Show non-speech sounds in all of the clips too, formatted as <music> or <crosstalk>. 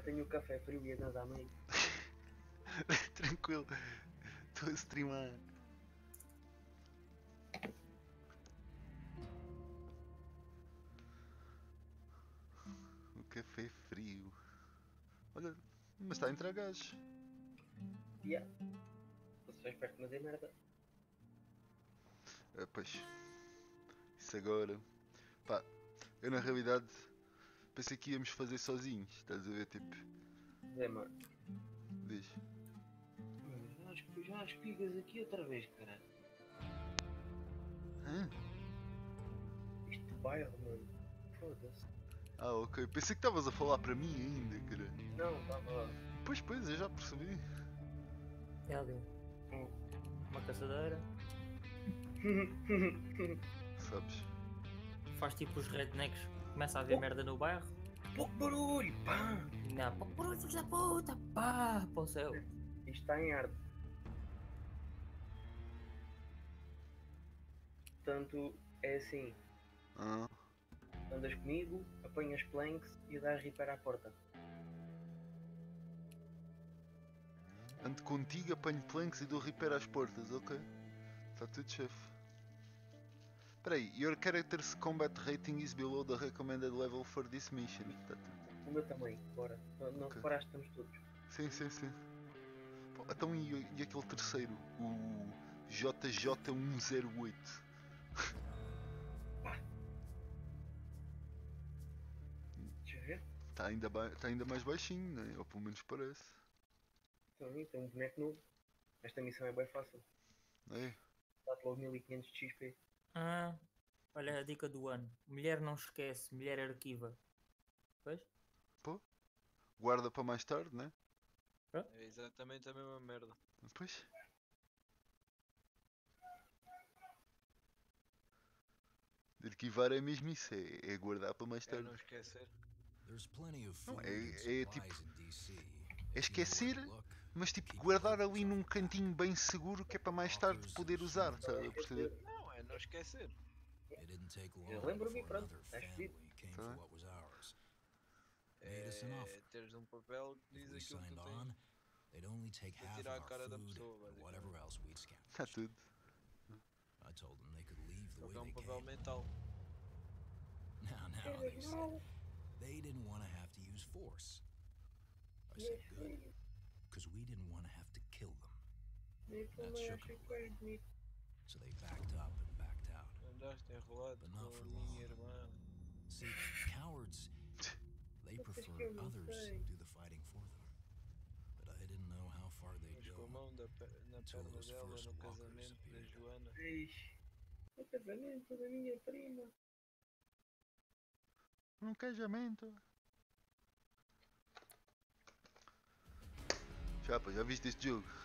Já tenho o café frio e a nadar meio. <laughs> Tranquilo. Estou a streamar. O café frio. Olha, mas está a entrar gás. Yeah. Você já espero que me dê merda. Ah, pois. Isso agora. Pá, eu na realidade pensei que íamos fazer sozinhos. Estás a ver? Tipo, Zé, mano. diz. Já as, pigas aqui outra vez, caralho. Hã? Isto bairro, mano. Foda-se. Ah, ok. Pensei que estavas a falar para mim ainda, cara. Não, estava. Pois, pois, eu já percebi. É ali. Hum. Uma caçadeira. <laughs> Sabes? Faz tipo os rednecks. Começa a haver Oh. merda no bairro. Pouco barulho, pá! Não, pá, por filhos da puta, pá, para o céu. Isto está em arte. Portanto, é assim. Ah, Andas comigo, apanhas planks e dás repair à porta. ando contigo, apanho planks e dou repair às portas, ok? Está tudo chefe. Espera aí, your character's combat rating is below the recommended level for this mission. O meu também, bora. Não, não Ok. reparaste, estamos todos. Sim, sim, sim. Pô, então e, e aquele terceiro? O JJ108. Deixa eu ver. Está ainda, ba- tá ainda mais baixinho, né? Ou pelo menos parece. Então, aí, tem um boneco novo. Esta missão é bem fácil. É. Dá-te logo 1500 de XP. Ah, olha a dica do ano. Mulher não esquece, mulher arquiva. Pois? Guarda para mais tarde, né? É exatamente a mesma merda. Pois. Arquivar é mesmo isso, é, é guardar para mais É tarde. não esquecer. Não, é- é tipo- é esquecer. Mas tipo, guardar ali num cantinho bem seguro que é para mais tarde poder usar, sabe? a perceber? Não, é esquecer. Eu lembro-me, pronto, acho que- came Tá É teres um papel que diz aquilo que tu tens. they'd only take half of our cara da food basicamente. whatever else we'd Está scavenged. tudo. I told them they could leave the way que é they came. mental. Now, now, they said they didn't want to have to use force. I said, good, because we didn't want to have to kill them. That shook them a little. So they backed up and. Andaste enrolado But com a minha irmã. See, cowards, they prefer others do the fighting for them. But I didn't know how far they'd Mas com a go. Until perna those dela first no walkers casamento da appeared. Joana. Eish. O casamento da minha prima. Um casamento. Chapa, já viste este jogo?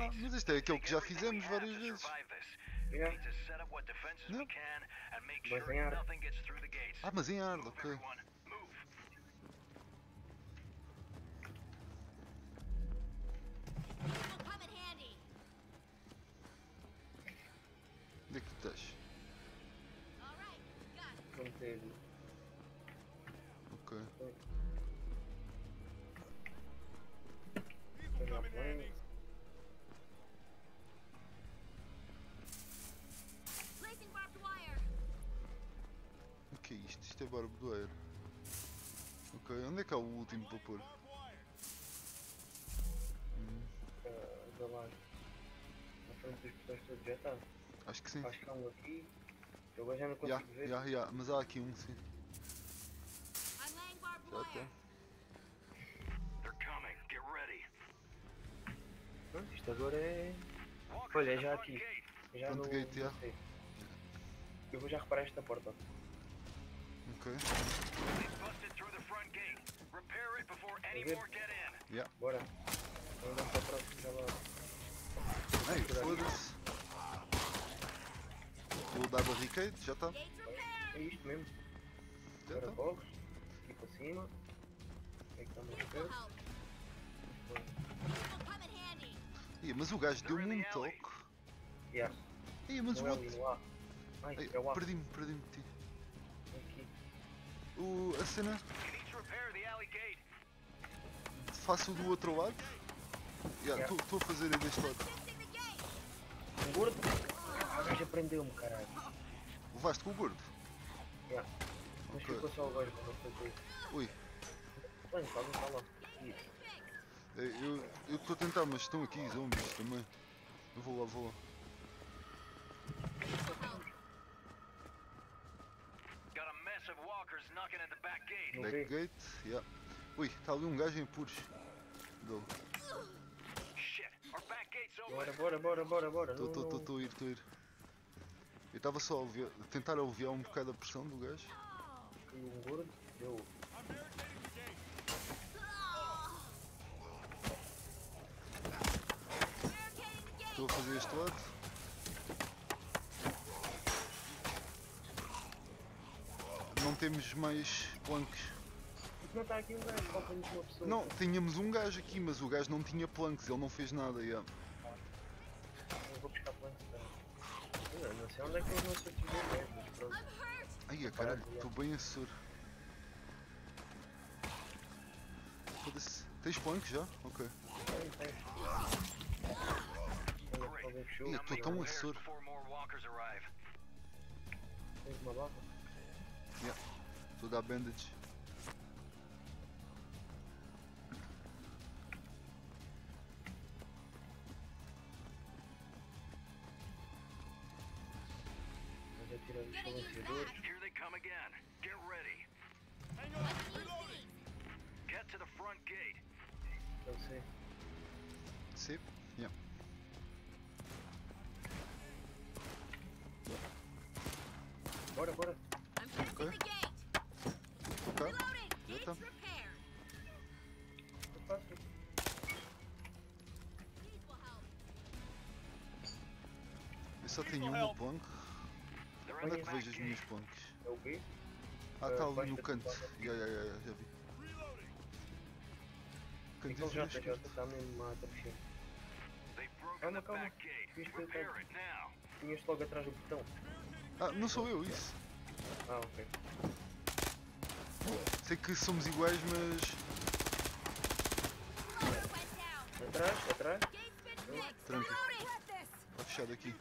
Ah, mas este é aquele que já fizemos várias vezes. Yeah. Make Mas em ar. nothing gets through the gates. Ah, mas em Move, ok. Onde é que tu estás? É é barbedoeiro. Ok, onde é que há o último para pôr? Hum, ah, da lá. Na frente dos botões todos já está. acho que sim. Acho que há um aqui. Eu agora já não Já, consigo ver. já, já, mas há aqui um sim. Já está. They're coming. Get ready. Pronto, isto agora é. Olha, to the já aqui. Já Front no. gate, C. Eu vou já reparar esta porta. Ok. They busted through the front gate. Repair it before any Okay. more get in. Já. Bora. Vamos dar para o próximo já. Ei, foda-se. Vou dar barricade, já está. É isto mesmo. Já Agora corres. Aqui para cima. É que in handy. Ih, mas o gajo deu-me um toque. Yeah. Ih, mas o é outro. é o A. perdi-me, perdi-me de ti. O, a cena, faço do outro lado. Yeah. Estou a fazer deste lado. Um gordo? Ah, o gajo prendeu-me, caralho. Levaste com o gordo? Yeah. Mas Ok. ficou só o gajo quando fui com Ui, Bem, está lá, está lá. Isso. eu eu estou a tentar, mas estão aqui zombies também. Eu vou lá, vou lá. Got a mess of walkers knocking at the back gate. Não vi. Backgate, yeah. Ui, está ali um gajo em puros. Gate's Bora, open. bora, bora, bora, bora. Estou, não- estou a ir, estou a ir. Eu estava só a, aliviar, a tentar aliviar um bocado a pressão do gajo. Caiu um gordo. Estou a fazer este lado. Temos mais planks. Porque não está aqui um gajo, falta-nos uma pessoa. Não, tínhamos um gajo aqui, mas o gajo não tinha planks, ele não fez nada. Yeah. Eu vou buscar planos para. Eu não sei onde é que eles não se ativam, mas pronto. Ai, a caralho, estou bem assessor. Foda-se. Tens planks já? Ok. Tem, tem. Ih, estou tão repairs assessor. Tens uma bala? Estou a dar bandage. Here they come again. Get ready. Let's use these. Get to the front gate. Sei. Sim? Yeah. Bora, bora. Só tenho uma plank. They're Onde é que vejo as minhas planks? É o quê? Ah, está ali vais no canto. ya, ya, ya, já vi. Esquerdo. Jota está mesmo a broken Calma, calma. tava- it now. Tinhas logo atrás do botão. Ah, não sou eu, isso. Ah, ok. Sei que somos iguais, mas. Atrás, atrás. Gate's been fixed. Tranqui. Reloading. Let this. Está fechado aqui.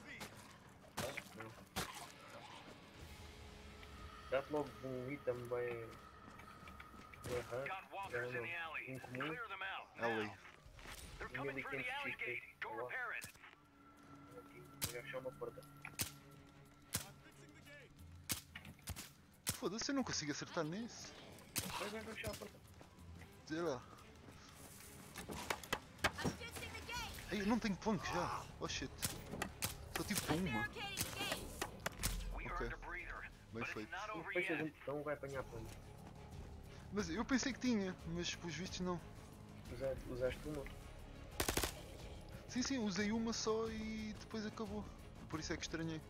Incomum. Clear them out. Alley. Now. They're coming through the 1500 alley XP. gate. Go Olá. repair it. Aqui. Vou já fechar uma porta. Foda-se, eu não consigo acertar nisso. Vai, vai, vai fechar a porta. Sei lá. Ei, eu não tenho plank já. Oh shit. Só tive I'm uma. Bem feito. um yet. botão, vai apanhar plano. Mas eu pensei que tinha, mas pelos vistos não. Usaste, usaste uma. Sim, sim, usei uma só e depois acabou. Por isso é que estranhei.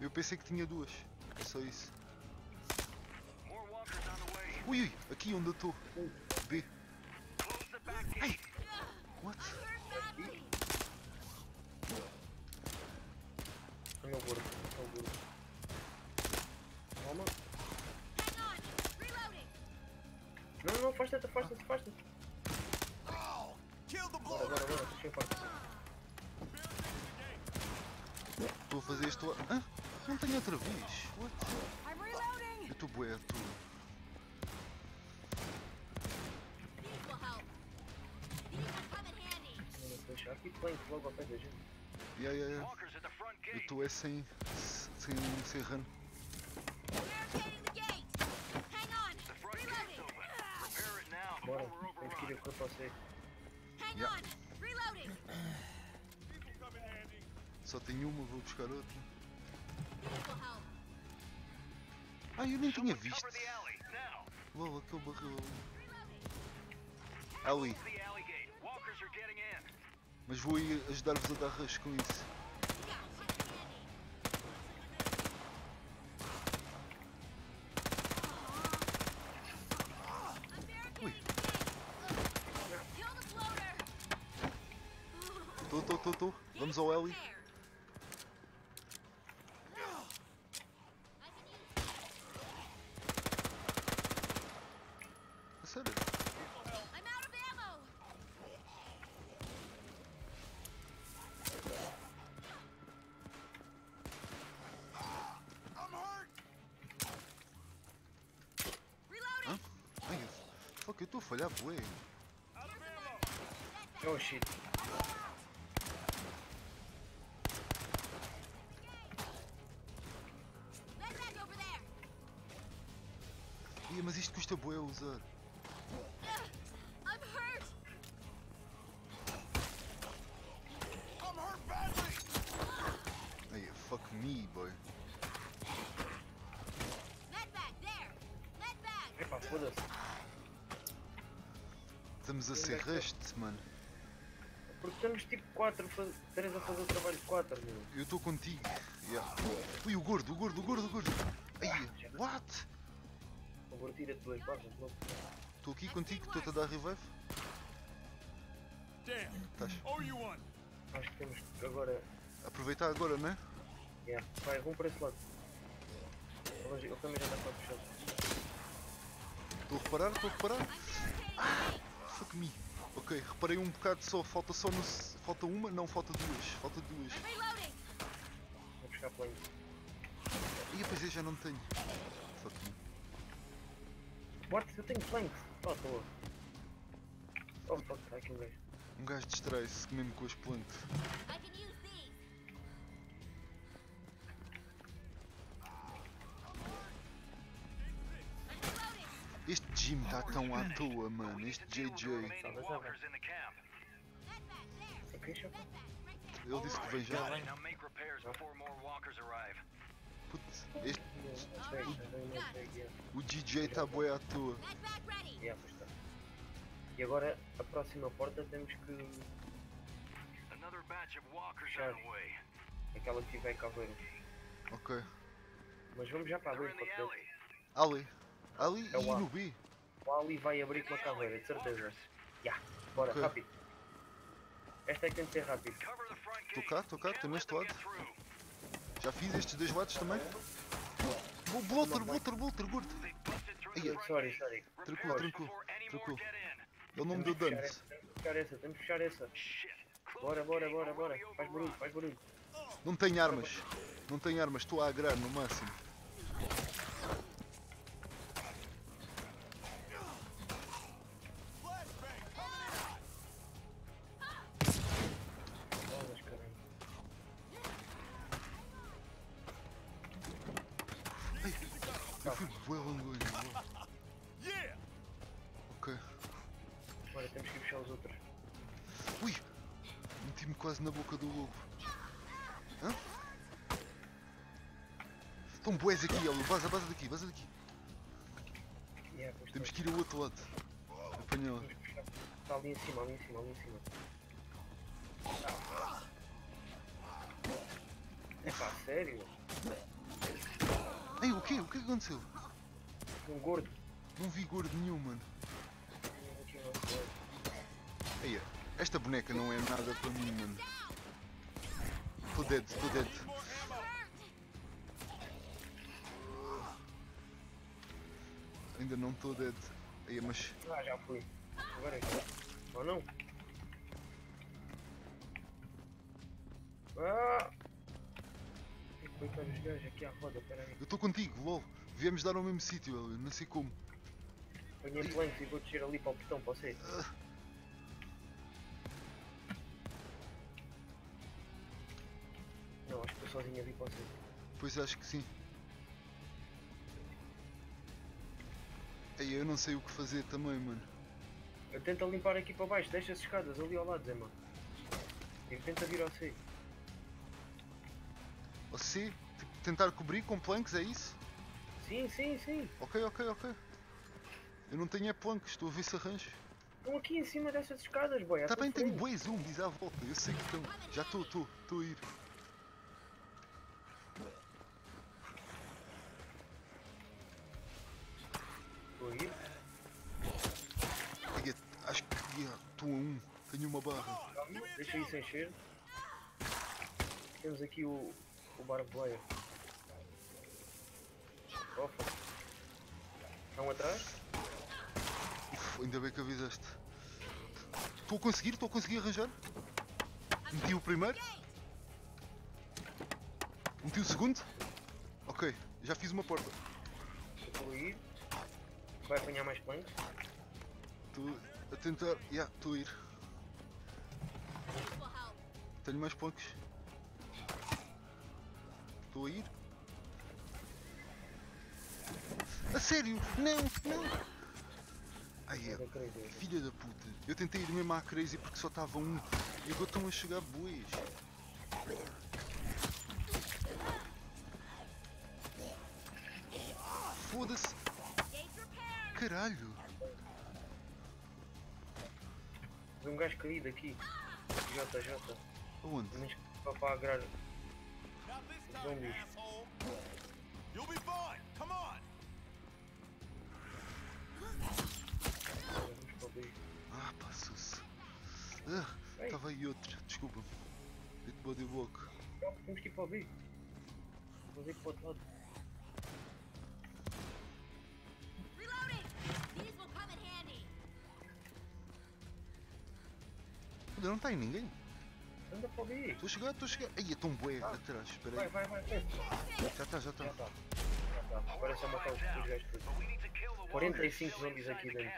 Eu pensei que tinha duas. É só isso. More walkers on the way. Ui, ui, aqui onde eu estou. B. Close the back gate. What? I'm hurt badly. Olha o gordo. Olha o gordo. Calma. Hang on. Reloading. Não, não, afasta-te, afasta-te, afasta-te. Bora, bora, bora. Estou a fazer isto. a- Hã? Não tenho outra vez. What? Eu estou bué não, deixa. Aqui plank logo ao pé da gente. Yeah, yeah, yeah. Eu estou é sem. sem. sem run. Barricading the gate. Hang on. The front gate's Reloading. open. Repair it now Bora. Ir. Hang Yeah. on. Reloading. Só tenho uma, vou buscar outra. Ah, eu nem tinha visto. Uau, aquele barril ali. Ali. Mas vou aí ajudar-vos a dar rush com isso. estou, estou. Vamos ao Ellie. Sério? Hã? Ai, fuck, eu estou a falhar, bué. Oh shit. Custa bué a usar. I'm hurt. Ai, fuck me, boy. Epá, foda-se. Estamos a ser reste, mano. Porque estamos tipo 4, 3 a fazer o trabalho de 4, meu. Eu estou contigo. Yeah. Ui, o gordo, o gordo, o gordo, o gordo. Ai, what? Tira-te duas barras logo. Estou aqui contigo, estou-te a dar revive. Damn. Estás. Acho que temos que agora. Aproveitar agora, né? Yeah. Vai, vamos para esse lado. Ele ele também já está para puxar. Estou a reparar, estou a reparar. Fuck me. Ok, reparei um bocado só, falta só no. Falta uma? Não, falta duas. Falta duas. Vou buscar plano. Ih, pois é, já não tenho. What? Eu tenho flanks. Oh, estou. Oh, fuck, está aqui um gajo. Um gajo distrai-se mesmo com as plantas. Este Jim está tão à toa, mano. Este JJ. Ele disse que vem já. Putz, yeah. o DJ está bué à toa. Yeah, pois está. E agora, a próxima porta temos que. Another batch of walkers on the way. aquela que vai caveiro. Ok. Mas vamos já para a the pode ser. Ali. Ali É e o A. no B. O Ali vai abrir com uma caveira, de certeza. Já, bora, Ok. rápido. Esta é que tem de ser rápido. The front Tô cá, tô cá, Can't tô let neste lado. Já fiz estes dois lados também. Through Ai, the ai. front Sorry, sorry. Tranquilo, tranquilo, tranquilo. Ele não me Temos deu essa, temos que puxar essa, temos que puxar essa. Bora, bora, bora, bora. Faz barulho, faz barulho. Não tenho armas. Não tenho armas, estou a agrar no máximo. Vaza, vaza daqui, vaza daqui. Yeah, Temos que ir ao outro lado. Que puxar. Está ali em cima, ali em cima, ali em cima. É pá, sério? Ei, o quê? O que é que aconteceu? Um gordo. Não vi gordo nenhum, mano. Ei, esta boneca não é nada para mim, mano. Estou dead, estou dead. Ainda não estou dead. Ei, mas Ah, já fui. Agora é já. Ou não? Ah! Coitados dos gajos aqui à roda, peraí. eu estou contigo, lol. Viemos dar ao mesmo sítio, Elio. Não sei como. Apanhei planks e vou descer ali para o portão, para você. Não, acho que estou sozinho ali para você. Pois acho que sim. Ei, eu não sei o que fazer também, mano. Eu tento limpar aqui para baixo, deixa as escadas ali ao lado, Zé, mano. E tenta vir ao C. Você tipo, tentar cobrir com planks, é isso? Sim, sim, sim. Ok, ok, ok. Eu não tenho é planks, estou a ver se arranjo. Estão aqui em cima dessas escadas, boy. à Tá tua bem, tenho bué zombies à volta, eu sei que estão. Já estou, estou, estou a ir. Estou a ir. Ai, acho que yeah, estou a um, tenho uma barra. Calma, deixa isso encher. Temos aqui o, o barbeiro. Opa. Estão atrás? Uf, ainda bem que avisaste. Estou a conseguir, estou a conseguir arranjar. Meti o primeiro. Meti o segundo. Ok, já fiz uma porta. Estou a ir. Vai apanhar mais planks. Estou a tentar. Ya, estou a ir. Tenho mais pontos. Estou a ir. A sério? Não, não. Ai, é, filha da puta. Eu tentei ir mesmo à crazy porque só estava um. E agora estão a chegar bois. Foda-se. Caralho. Vi um gajo caído aqui. JJ. Aonde? Menos para para agrar. Zombies. You'll be fine. Come on. Ah, passou-se. Ah, estava aí outro. Desculpa. Dei-te body block. Não, temos que ir para o B. Vamos ir para o outro lado. Reloading. These will come in handy. Olha, não está aí ninguém. Anda para o B. Estou a chegar, estou a chegar. Ai, é tão bué atrás. Espera Vai, aí. vai, vai. vai. Já está, já está. Já está. Já está. Agora é só matar os os gajos the 45 still zombies aqui dentro.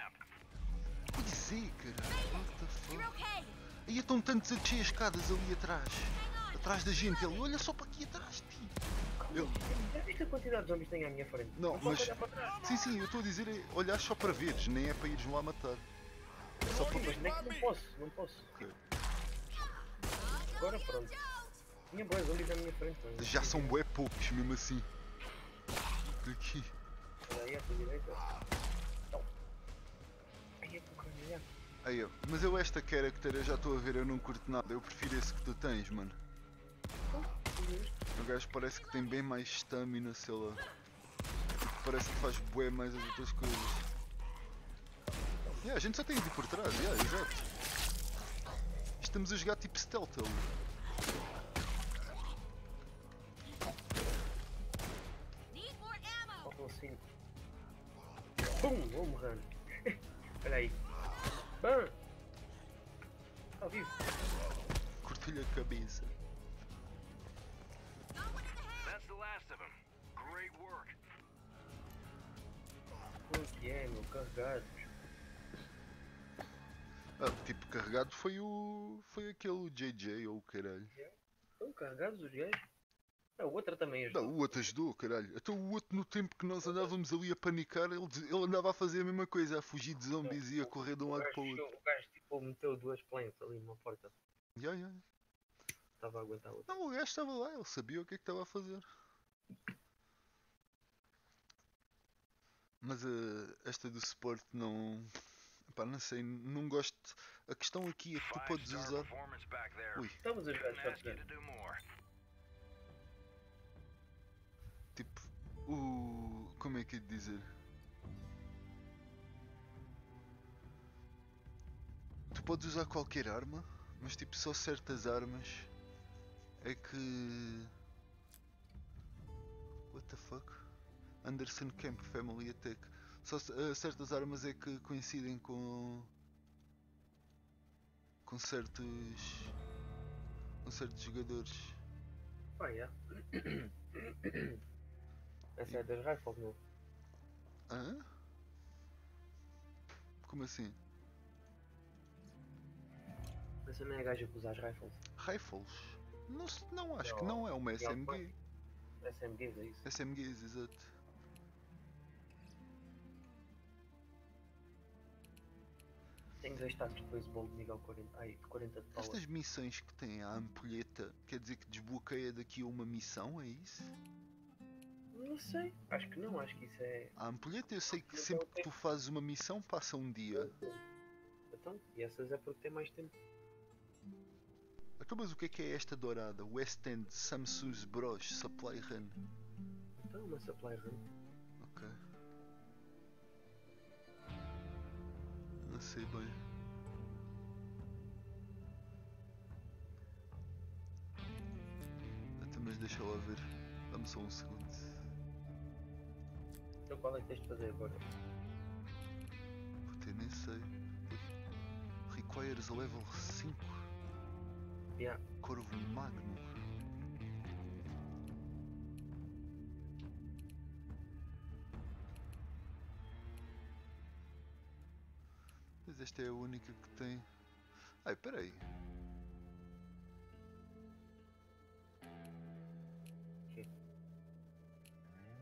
Pois é, caralho. What the fuck? okay. Aí estão tantos a descer as escadas ali atrás. Atrás da gente. Ele olha só para aqui atrás de ti. Eu... Já viste a quantidade de zombies que tem à minha frente? Não, mas-. Sim, sim, eu estou a dizer é olhar só para veres, nem é para ires lá matar. Só para... Que não posso, não posso. Ok. Agora pronto. Tinha boas zombies à minha frente. mas- Já são bué poucos, mesmo assim. Aqui. Aí à tua direita. Não. Aí é com o caralho. Aí, ó. Mas eu esta character eu já estou a ver, eu não curto nada. Eu prefiro esse que tu tens, mano. O gajo parece que tem bem mais stamina, sei lá. Parece que faz bué mais as outras coisas. Yeah, a gente só tem de ir por trás, yeah, exato. Estamos a jogar tipo stealth ali. Need more ammo. Faltam 5. Pum! Vou morrendo. Olha <laughs> aí. Bam! Está vivo. Curto-lhe a cabeça. That's the last of them. Great work. Que é, meu? Carregado. Ah, tipo, carregado foi o. Foi aquele JJ ou o caralho. Estão carregados os gajos? O outro também Não, ajudou. o outro ajudou, caralho. Até o outro, no tempo que nós andávamos ali a panicar, ele, ele andava a fazer a mesma coisa, a fugir de zombies e a correr de um lado para o outro. o gajo tipo, meteu duas plantas ali numa porta. Ya, ya. Estava a aguentar outra. Não, o gajo estava lá, ele sabia o que é que estava a fazer. Mas eh, esta do suporte não. Pá, não sei, não gosto. A questão aqui é que tu podes usar. Ui. Estamos a jogar more. Tipo, o. Como é que é de dizer? Tu podes usar qualquer arma, mas tipo só certas armas é que. What the fuck? Anderson Camp Family Attack. Só eh, certas armas é que coincidem com. com certos. com certos jogadores. Pá, já. <coughs> Essa é das rifles, meu. Hã? Como assim? Essa não é a gaja que usa as rifles. Rifles? Não, não acho que Não, não é uma não, SMG. SMGs é isso. SMGs, exato. Tenho dois tacos de beisebol de nível 40. Ai, de 40 de power. Estas missões que têm a ampulheta, quer dizer que desbloqueia daqui a uma missão, é isso? Não sei. Acho que não. Acho que isso é. A ampulheta eu sei que sempre que tu fazes uma missão passa um dia. Então, e essas é porque tem mais tempo. Então, mas o que é que é esta dourada? West End Samsung Bros Supply Run. Então, uma supply run. Ok. Não sei bem. Então, mas deixa lá ver. Dá-me só um segundo. Então, qual é que tens de fazer agora? Puta, nem sei. Requires level 5. Yeah. Corvo Magno. Esta é a única que tem. Ai, peraí.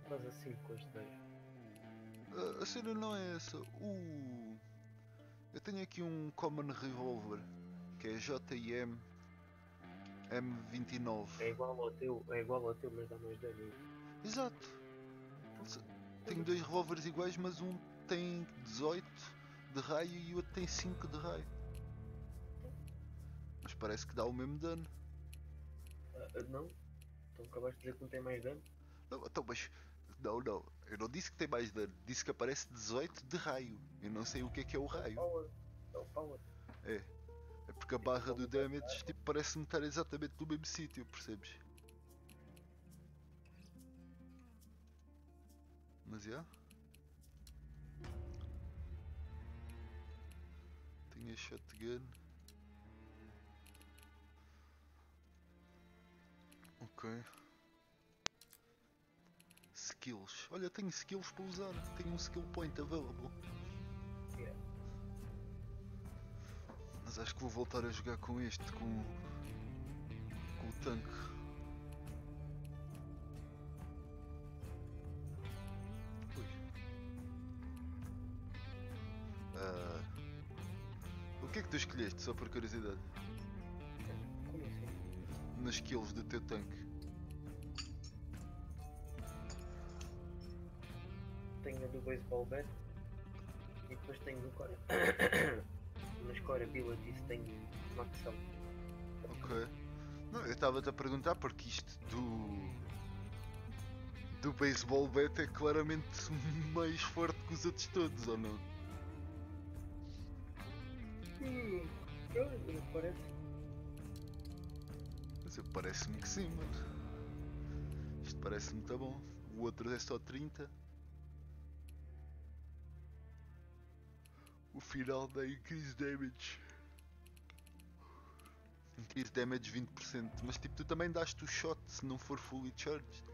Mas assim com este daí. A, a cena não é essa. Uh, eu tenho aqui um Common Revolver que é JM M29. É igual ao teu, é igual ao teu, mas dá mais dano. Exato. Tenho dois revólveres iguais, mas um tem 18 de raio e o outro tem 5 de raio. Mas parece que dá o mesmo dano. Ah, não? Então acabaste de dizer que não tem mais dano? Não, então, mas. Não, não. Eu não disse que tem mais dano. Disse que aparece 18 de raio. Eu não sei o que é que é o raio. Power. É o power. É porque a barra do damage tipo, parece-me estar exatamente no mesmo sítio, percebes? Mas já. Tinha shotgun. Ok. Skills. Olha, tenho skills para usar. Tenho um skill point available. Mas acho que vou voltar a jogar com este, com, com o tanque. O que é que tu escolheste, só por curiosidade? Como assim? Nas skills do teu tanque? Tenho a do baseball bat e depois tenho do core. <coughs> Nas core abilities tenho maxão. Ok. Não, eu estava-te a perguntar porque isto do. do baseball bat é claramente <laughs> mais forte que os outros todos, ou não? Parece. Mas eu- parece-me que sim, mano. Isto parece muito bom. O outro é só 30. O final dá increase damage. Increase damage 20%. Mas tipo, tu também dás-te o shot se não for fully charged.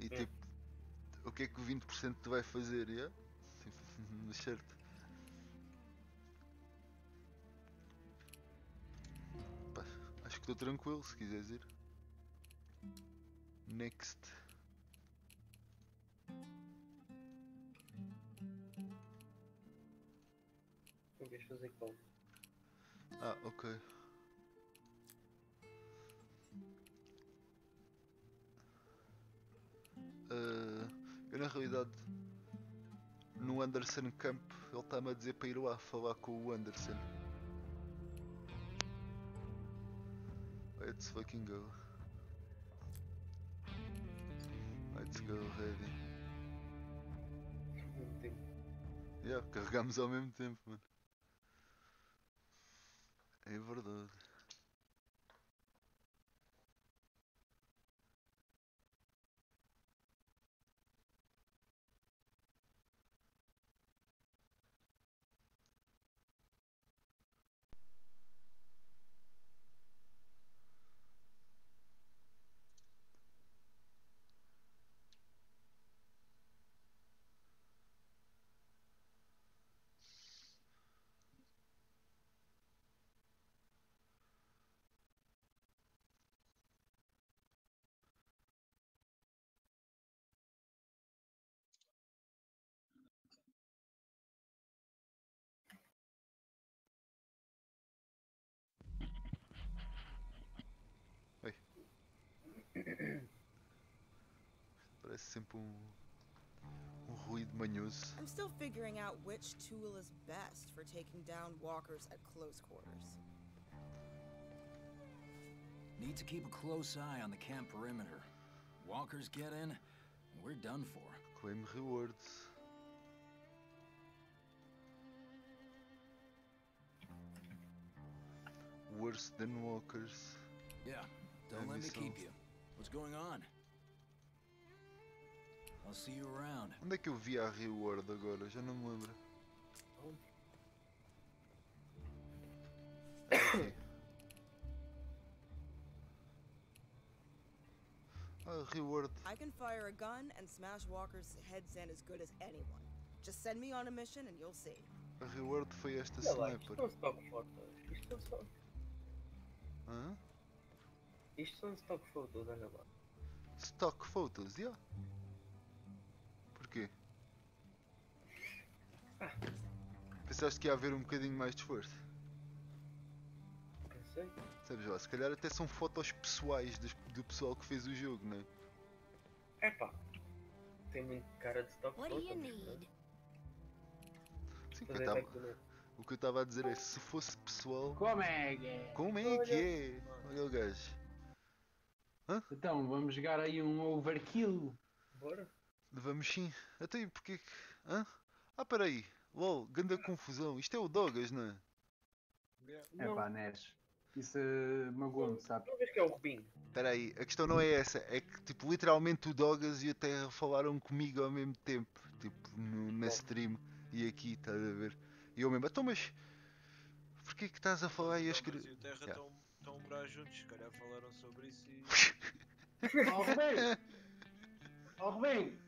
E É. tipo, o que é que o 20% te vai fazer? Yeah? Tipo, mas <laughs> certo. Estou tranquilo se quiseres ir. Next. Não queres fazer qual? Ah, ok. Ah, eu na realidade no Anderson Camp ele está-me a dizer para ir lá falar com o Anderson. Let's fucking go. Let's go ready. Não tem. Yeah, carregamos ao mesmo tempo, mano. É verdade. Parece sempre um, um ruído manhoso. I'm still figuring out which tool is best for taking down walkers at close quarters. Need to keep a close eye on the camp perimeter. Walkers get in, we're done for. Claim rewards. Worse than walkers. Yeah, don't let me keep you. What's going on? I'll see you around. Onde é que eu vi a reward agora? Já não me lembro. Aqui. <coughs> Ah, reward. I can fire a gun and smash walkers' heads in as good as anyone. Just send me on a mission and you'll see. A reward foi esta Olha lá, isto sniper. são stock photos. Isto são só. Hã? Isto são stock photos, olha lá. Stock photos, yeah. Pensaste que ia haver um bocadinho mais de esforço? Pensei. Sabes lá, se calhar até são fotos pessoais dos- do pessoal que fez o jogo, não é? Epá. Tem muito cara de stock What do photos. you né? need? Sim, o que eu tava- net. o que eu estava a dizer é se fosse pessoal. Como é que é? Como é que é? Olha o gajo. Então, vamos jogar aí um overkill. Bora? Vamos sim. Até aí, porque que. Hã? Ah, peraí. LOL, ganda confusão. Isto é o Dogas, não é? Yeah. É pá, Nes. Isso eh, magoou-me, sabe? Não vês que é o Rubinho? Peraí, a questão não é essa. É que, tipo, literalmente o Dogas e a Terra falaram comigo ao mesmo tempo. Tipo, no- na stream e aqui, estás a ver? E eu mesmo, então, mas. Porquê que estás a falar e a escrever? e o Terra Yeah. estão tão morar juntos, se calhar falaram sobre isso e. Ó Rubem! <laughs> Ó Rubem!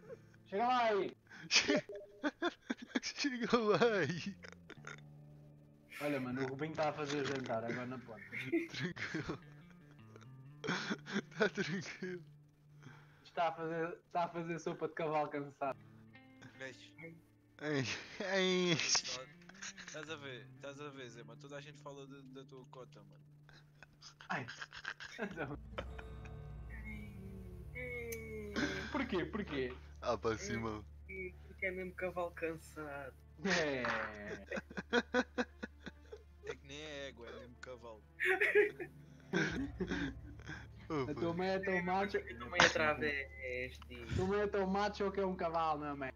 Chega lá aí! <laughs> Chega lá aí. Olha, mano, o Rubem está a fazer jantar agora na porta. Tranquilo. Tá tranquilo. Está a fazer, está a fazer sopa de cavalo cansado. Gajo, Ei, ei. Estás a ver, estás a ver, Zé, mano. Toda a gente fala de- da tua cota, mano. Ai! Então, porquê? Porquê? Ah, pá, Simão. Porque é mesmo cavalo cansado. É. É que nem é égua, é mesmo cavalo. Tua mãe é tão macho. Eu também a travesti. Mãe é tão macho que é um cavalo, não é, mãe?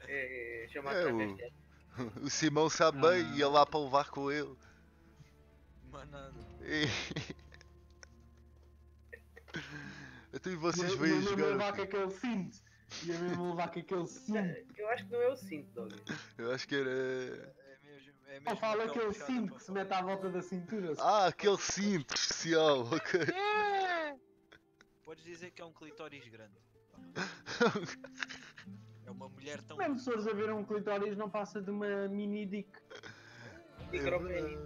É, chama a É, o- travesti. <laughs> O Simão sabe Não, bem, ia lá para levar com ele. Manano. E... <laughs> Então e vocês ia mesmo jogar levar o com aquele cinto. Ia mesmo levar com aquele cinto. <laughs> Eu acho que não é o cinto, Dog. Eu acho que era... É mesmo, é mesmo Ou fala aquele cinto que se mete à volta da cintura. Ah, aquele cinto especial, <laughs> ok. Podes dizer que é um clitóris grande. <laughs> É uma mulher tão. Mesmo se fores a ver um clitóris não passa de uma mini dick. Micropénis.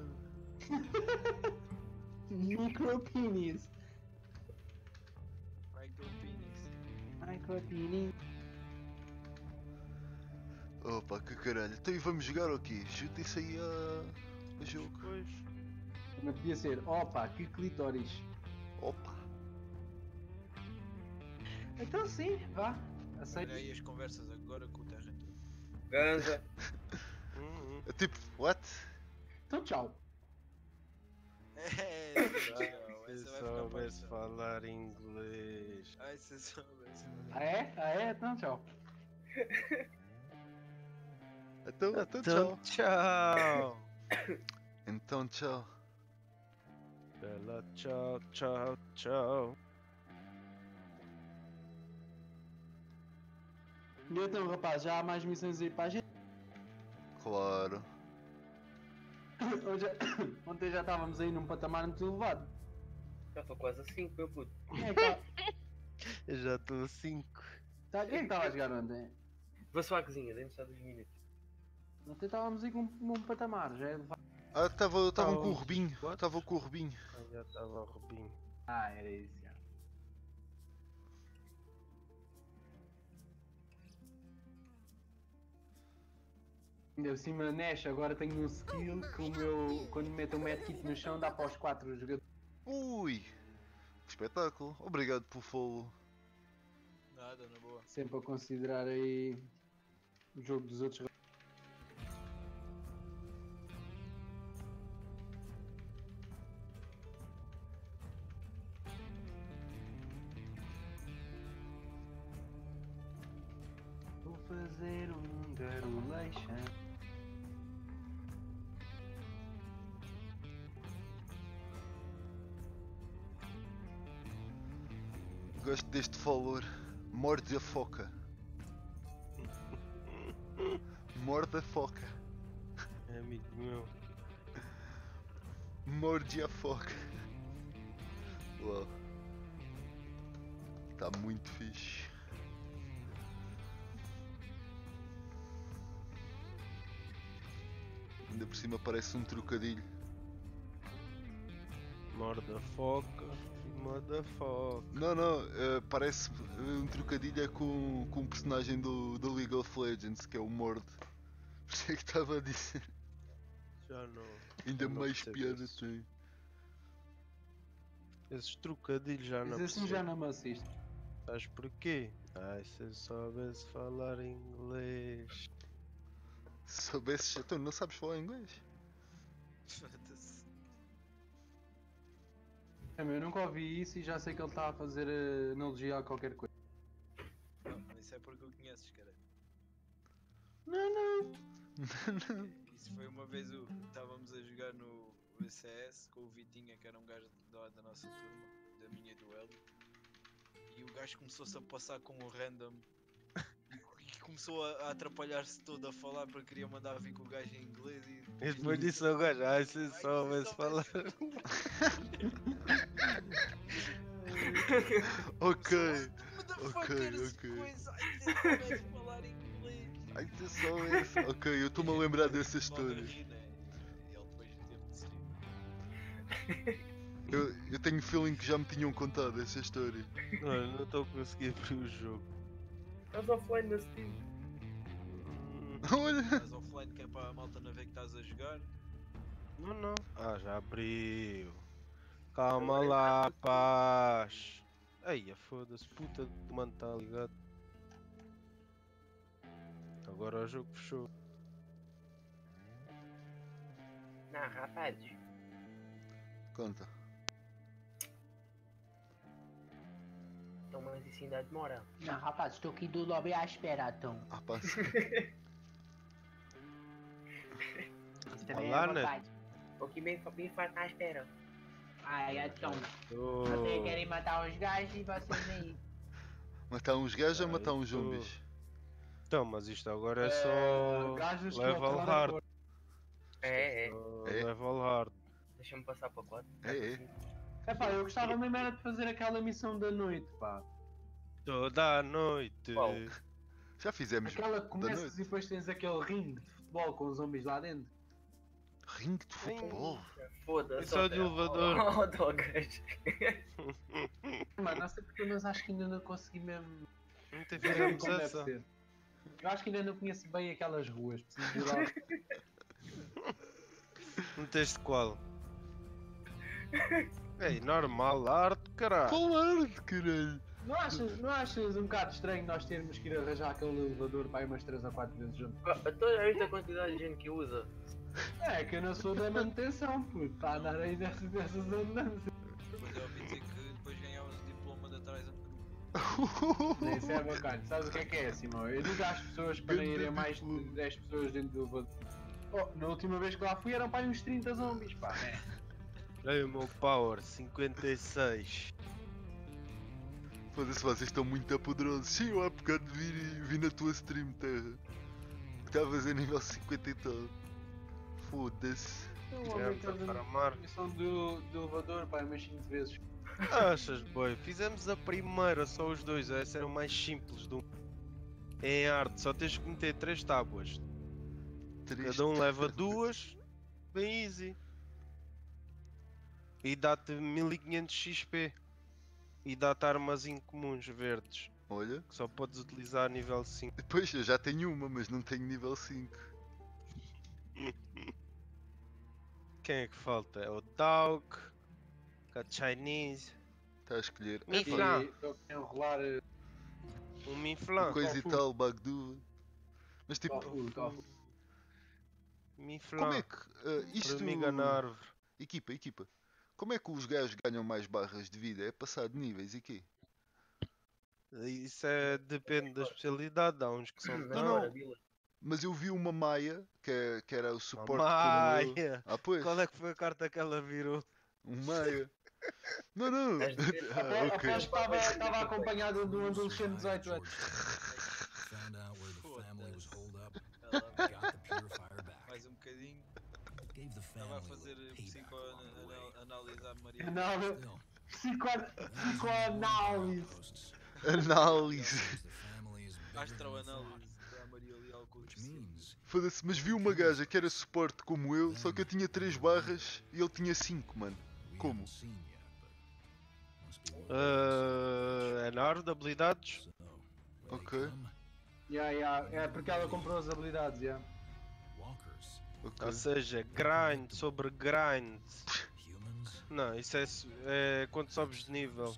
Micro penis. Micro penis. Micro penis. Opa, que caralho. Então e vamos jogar o quê? Juntem-se aí a... a jogo. Pois. Não podia ser. Opa, que clitóris. Opa. Então sim, vá. Olha Aceito. aí as conversas agora com o Terra. Ganza. <laughs> É Tipo, what? Então tchau. É, <laughs> Se tchau, ficar soubesse falar inglês. Ai, se soubesse. Ah é? Ah é? Então tchau. <laughs> Então, então Então, tchau. tchau. <coughs> Então tchau. Bela, tchau, tchau, tchau. E então, rapaz, já há mais missões aí para a gente. Claro. <coughs> Hoje, <coughs> ontem já estávamos aí num patamar muito elevado. Já estou quase a 5, meu puto. É tá- <laughs> Eu já estou a 5. tá- quem é que estava a jogar ontem? Vou só à cozinha, dentro só dos minutos. Ontem estávamos aí com num patamar, já é. Ah, estavam Tá, com o Rubinho. Estavam com o Rubinho. Ah, já estava o Rubinho. Ah, era isso, já. Ainda por cima, Nash, agora tenho um skill que o meu, quando meto o medkit no chão, dá para os 4 jogadores. Ui. Que espetáculo. Obrigado pelo follow. Nada, na boa. Sempre a considerar aí o jogo dos outros. Morde a foca. Uau. Tá muito fixe. por cima parece um trocadilho. Motherfucker, motherfucker. Não, não, eh, parece um trocadilho é com, com um personagem do, do League of Legends, que é o Mord. Por isso é que estava a dizer. Já não. Ainda mais piada tem. Esses trocadilhos já não Mas assim já não me assiste. Sabes porquê? Ai, se eu soubesse falar inglês. Se soubesses, então não sabes falar inglês? Foda-se. É, Eu nunca ouvi isso e já sei que ele está a fazer eh, analogia a qualquer coisa. Não, mas isso é porque o conheces, cara. Não, não. Isso foi uma vez o. Estávamos a jogar no VCS com o Vitinha, que era um gajo da, da nossa turma, da minha Hélio. E o gajo começou-se a passar com o random e começou a, a atrapalhar-se todo a falar porque queria mandar vir com o gajo em inglês e. E depois disse ao gajo, ai, se eu soubesse falar. <laughs> ok, ok, ok. ai, se tu só esse. Ok, eu estou-me a lembrar dessa história. Eu, eu tenho feeling que já me tinham contado essa história. Olha, não estou a conseguir abrir o jogo. Estás offline na Steam. <laughs> Olha! Estás offline que é para a malta não ver que estás a jogar. Não, não. Ah, já abriu. Calma lá, paz. Eia, foda-se, puta de mano tá ligado. Agora o jogo fechou. Não, rapazes. Conta. Então, mas isso ainda demora. Não, rapaz, estou aqui do lobby à espera, então. Isso <laughs> também Olá, é né? Estou aqui bem, bem farto à espera. Ai, então, Oh, vocês querem matar os gajos e vocês nem... matar uns gajos ou matar uns zombies? Então, mas isto agora é só gajos que level hard. É, é. É? Level hard. Deixa-me passar para 4. É, é. Epá, eu gostava mesmo era de fazer aquela missão da noite, pá. Toda a noite. Qual? Já fizemos Aquela que começas noite. e depois tens aquele ringue de futebol com os zombies lá dentro. Ringue de futebol. Foda-se. Isso é de elevador. <laughs> Oh, dogas. <laughs> Mano, não sei porque, mas acho que ainda não consegui mesmo como deve essa. Eu acho que ainda não conheço bem aquelas ruas. Preciso de ir lá. <laughs> Meteste qual? <laughs> Ei, normal, arte, caralho. Falar, caralho. Não achas, não achas um bocado estranho nós termos que ir arranjar aquele elevador para ir umas 3 ou 4 vezes junto? Toda a a quantidade de gente que usa. É que eu não sou da manutenção, puto. Para andar aí dessas, dessas andanças. Depois eu ouvi dizer que depois ganhavas o diploma da Tarzan Crew. Isso é bacana. Sabes o que é que é, Simão? Eu digo às pessoas para não irem mais de diploma. 10 pessoas dentro do elevador. Oh, na última vez que lá fui eram para aí uns 30 zombies, pá. Ei, o meu power, 56. Foda-se, vocês estão muito poderosos. Sim, eu há bocado vi, vi na tua stream, terra. Que estavas a nível 50 e tal. Foda-se. Tivemos a farmar. missão do, do elevador, pá, umas 5 vezes. Achas, boy? Fizemos a primeira, só os dois. Essa era o mais simples do Em arte, só tens que meter três tábuas. Triste. Cada um leva duas. Bem easy. E dá-te 1500 XP. E dá-te armas incomuns verdes. Olha, Que só podes utilizar a nível 5. depois <laughs> eu já tenho uma, mas não tenho nível 5. Quem é que falta? É o Dog. A Chinese. Está a escolher. Mi Epá, flan. E eu quero enrolar. eh, Um Miflan. coisa e tal, Bagdu. Mas tipo, Tofu, tofu. Miflan. como é que eh, isto. Formiga na árvore. Equipa, equipa. Como é que os gajos ganham mais barras de vida? É passar de níveis e quê? Isso é, depende da especialidade. Há uns que são Não, tão. não. Mas eu vi uma Maia, que, é- que era o suporte eu. Maia! Ah, pois, Qual é que foi a carta que ela virou? um Maia. Não, não. A ver? <laughs> Ah, ok. Aposto que estava, estava acompanhado de um adolescente de 18 anos. Found out where the family was holed up, Ela got the purifier back. <laughs> mais um bocadinho. Gave the Estava a family fazer a psicoanálise à Maria. Psico- psicoanálise. Análise. Astroanálise Maria Leal Foda-se, mas vi uma gaja que era suporte como eu, só que eu tinha 3 barras e ele tinha 5, mano. Como? Ah, é na árvore de habilidades? Ok. Yeah, yeah, é porque ela comprou as habilidades, yeah. walkers, Ok. Ou seja, grind sobre grind. <laughs> Não, isso é, é quando sobes de nível.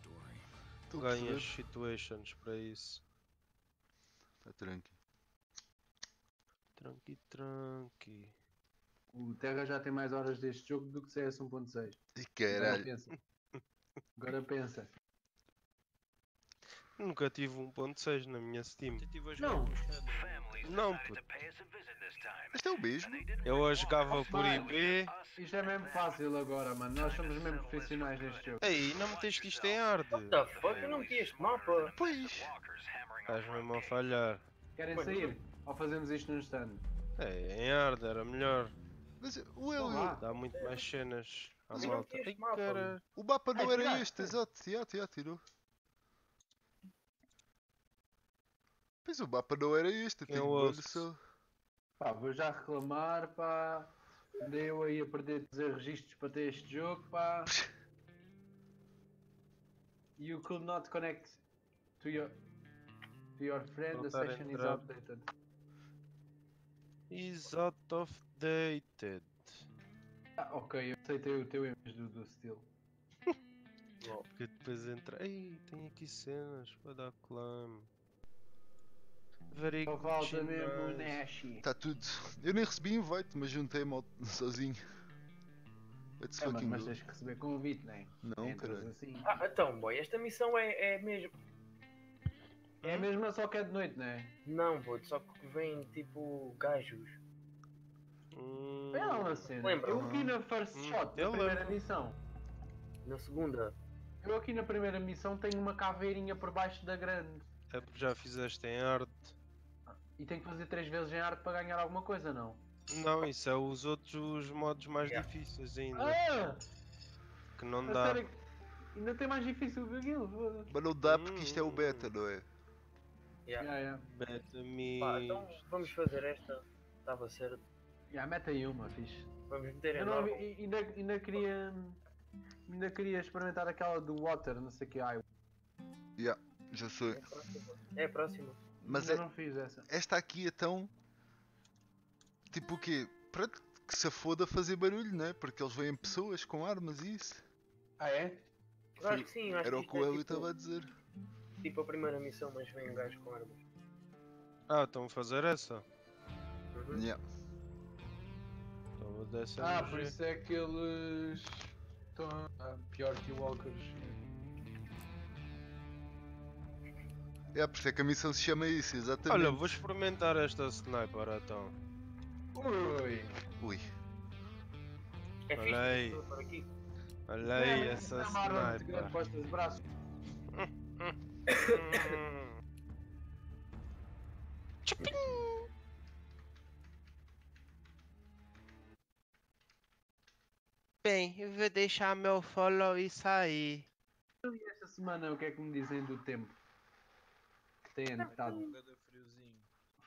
a Ganhas situations para isso. Tá tranqui. Tranqui, tranqui. O Terra já tem mais horas deste jogo do que CS 1.6. E Agora caralho. pensa. Agora pensa. Nunca tive 1.6 na minha Steam. Não. Não, puto. Este é o mesmo? Eu a jogava por. IP. Isto é mesmo fácil agora, mano. Nós somos mesmo profissionais neste jogo. Ei, não meteste isto em hard. What the fuck? Eu não meti este mapa. Pois. Estás mesmo a falhar. Querem Mano, sair? Ou fazemos isto num stand? É, em hard era melhor. Mas o vá. Dá muito mais cenas à malta. Ai, mapa, cara. o mapa não Ai, era este, exato. Já, já tirou. Pois o mapa não era este, eu Quem tenho o um só. Pá, vou já reclamar, pá. Andei eu aí a perder dizer registros para ter este jogo, pá. You could not connect to your to your friend, the session is outdated. Is out of dated. Ah, ok, eu aceitei o teu em vez do, do Steel. <laughs> Porque depois entra. Ei, tem aqui cenas para dar climb. Very. Nashi. Está tudo. Eu nem recebi invite, mas juntei-me sozinho. Let's É, mas go. tens que receber convite, né? Não, Entras caralho. assim. Ah, então, boy, esta missão é, é mesmo. É mesmo só que é de noite, né? Não, puto, só que vem tipo gajos. Hum, É uma cena. Lembra? Eu aqui na first Hum, shot, na primeira lembro. missão. Na segunda. Eu aqui na primeira missão tenho uma caveirinha por baixo da grande. é porque já fizeste em hard. E tenho que fazer três vezes em arte para ganhar alguma coisa, não? Não, isso é os outros os modos mais Yeah. difíceis ainda. Ah! Que não A dá. sério ainda tem mais difícil que aquilo. Mas não dá porque isto é o Hum. beta, não é? Yeah. Yeah, yeah. Beta me. Então vamos fazer esta. Estava certo. Yeah, mete aí uma, fixe. Vamos meter em Eu não, ainda, ainda queria. Ainda queria experimentar aquela do Water, não sei o que. Ai, Já sei. É a próxima. É a próxima. Mas ainda é- não fiz essa. esta aqui é tão. Tipo o quê? Pronto, que se foda fazer barulho, né? Porque eles veem pessoas com armas e isso. Ah, é? Eu acho que sim, acho Era o isto que o Hélio tipo- estava a dizer. Tipo a primeira missão, mas vem um gajo com armas. Ah, estão a fazer essa? Uhum. Yeah. Então vou dessa Ah, no por isso é que eles. Estão ah, pior que o Walkers. É, por isso é que a missão se chama isso, exatamente. Olha, vou experimentar esta sniper então. Ui! Ui. É Olha aí. Olha aí essa é sniper. costas de braço. Hum. Tchupim. Bem, eu vou deixar meu follow e sair. E esta semana o que é que me dizem do tempo? Que tem estado.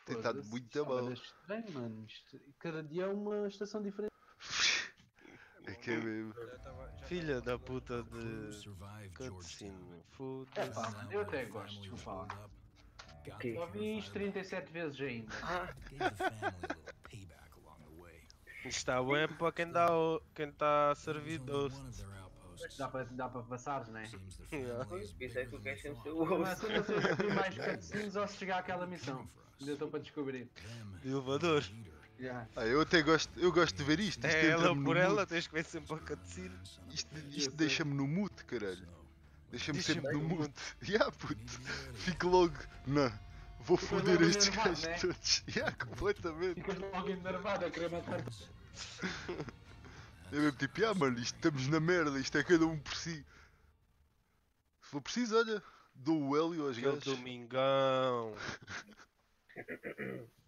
Tem muito é bué estranho, mano. Isto- cada dia é uma estação diferente. <laughs> É que é mesmo. Já tava, já Filha da puta de cutscene. Georgetown. É pá, eu até gosto, desculpa lá. rolled up, got Ok. the Já vi isto purifier, 37 vezes ainda. Isto está bem para quem está quem tá a Dá para dá para passar, né? Seems the Yeah. family is Isso é que queres sempre ser o Mas não sei se vi mais cutscenes ou se chegar àquela missão. Ainda estou para descobrir. Elevador. Já. Ah, eu até gosto, eu gosto de ver isto. Isto É ela por ela, tens que ver sempre a cutscene. Isto, isto deixa-me no mood, caralho. Deixa-me Deixa-me sempre no mood. <laughs> Yeah, puto. Fico logo. Não. Vou foder estes gajos né? todos. <laughs> Yeah, completamente. Ficas logo enervado a querer matar. <laughs> É mesmo tipo, ah mano, isto estamos na merda, isto é cada um por si. Se for preciso, olha, dou o Hélio aos gajos. domingão. <laughs>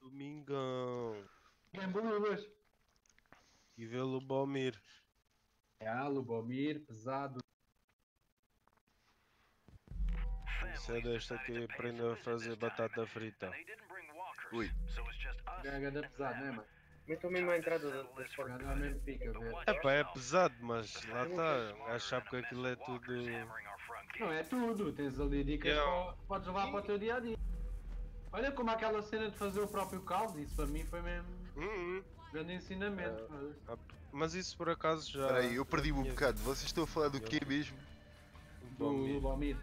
Domingão. Bem boas. E vê-lo Bomir. É, Lubomir, pesado. Isso é desta que aprendeu a fazer batata frita. Ui. É ganda pesado, não é, mano? Metam mesmo à entrada da. Ganda mesmo pica, velho. É pá, é pesado, mas lá está. O gajo sabe que aquilo é tudo. Não é tudo, tens ali dicas Yeah. para podes levar para o teu dia a dia. Olha como aquela cena de fazer o próprio caldo, isso para mim foi mesmo Hum, grande ensinamento. foda-se. hum. Mas isso por acaso já. Espera aí, eu perdi-me um bocado. Vocês estão a falar do quê mesmo? Do, Lomir.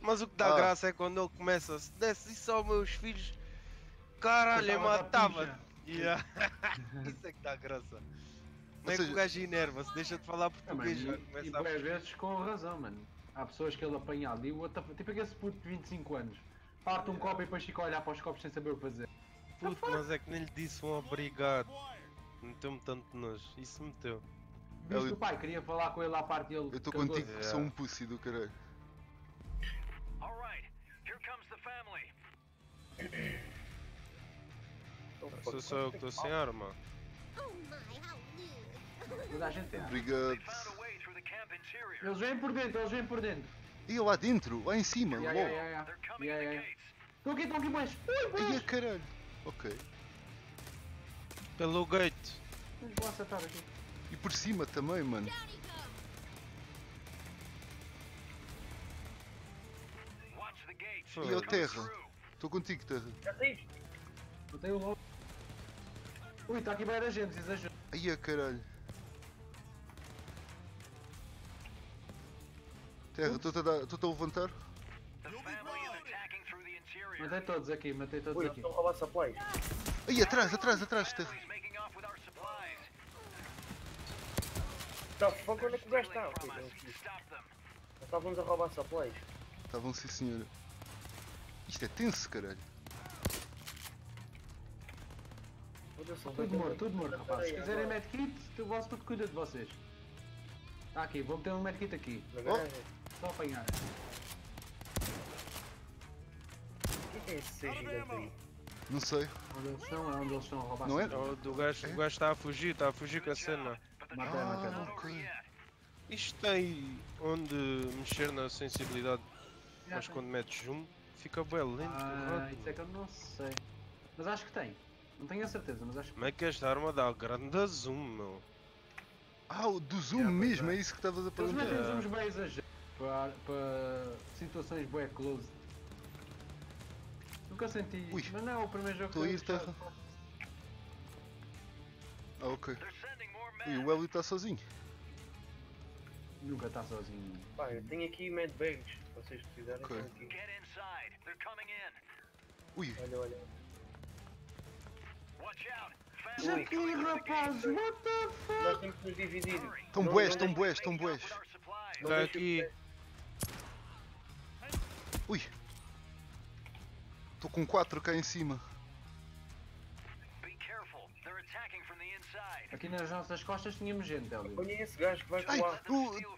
Mas o que dá Ah. graça é quando ele começa, se desse isso aos meus filhos, caralho, eu Yeah. <laughs> isso é que dá graça. Não é que o gajo enerva-se, deixa de falar É, mano, português, já e, e boas vezes com razão, mano. Há pessoas que ele apanha ali, o outro, tipo aquele puto de 25 anos. Parte um copo e depois fica a olhar para os copos sem saber o que fazer. Puto, mas é que nem lhe disse um obrigado. Meteu-me tanto nojo. Isso meteu. Viste Ele- o pai, queria falar com ele à parte e ele. Eu estou contigo que sou um pussy do caralho. all right here comes the family Sou só eu que estou sem arma. Toda a gente tem. Obrigado. a Eles vêm por dentro, eles vêm por dentro. E lá dentro, lá em cima, Yeah, logo. yeah, yeah, yeah. Yeah, yeah. Estão aqui, estão aqui mais. Ai, mais. a caralho. Ok. Pelo gate. Vou acertar aqui. E por cima também, mano. E ao terra. Estou contigo, terra. Já saíste? Botei o lobo. Ui, está aqui bem a gente, exagero. Ai, a caralho. Terra, estou-te a, dar- estou-te a levantar? Matei todos aqui, matei todos Ui, aqui. estão a roubar supplies. Ai, atrás, atrás, atrás, terra. Tá, foca onde é que o gajo está? stop them Estavam-nos a roubar supplies. Estavam sim, senhora. Isto é tenso, caralho. Tudo morto, tudo morto, rapaz. Se Peraí, quiserem medkit, o vosso puto cuida de vocês. Está aqui, vou meter um medkit aqui. Garagem. Só apanhar. O que é é esse ser gigante aí? Não sei. Onde eles estão, é onde eles estão a roubar. Não é? O do gajo, o gajo está a fugir, está a fugir com a cena. Matei, matei. Ah, ok. Isto tem onde mexer na sensibilidade, mas quando metes zoom, fica bem lento. Ah, isso é que eu não sei. Mas acho que tem. Não tenho a certeza, mas acho que Como é que esta arma dá grande zoom, meu? Ah, o do zoom pois mesmo, é. é isso que estavas a Eles perguntar. metem É. uns bem exagerados para, para situações bué close. Nunca senti Ui, mas não é o primeiro jogo estou que eu terra. jogo. Ah, ok. men o Hélio está sozinho. Nunca está sozinho. Pá, eu tenho aqui mad bags. Se vocês precisarem, Ok. tenho aqui. get inside they're coming in Ui, Olha, olha. Aqui, rapaz, what the fuck? Nós temos que nos dividir. estão bués, não estão bués, estão bués. Tá deixe o aqui. Ui. Estou com 4 cá em cima. Aqui nas nossas costas tínhamos gente, Hélio. Olha esse gajo que vai Ai, colar.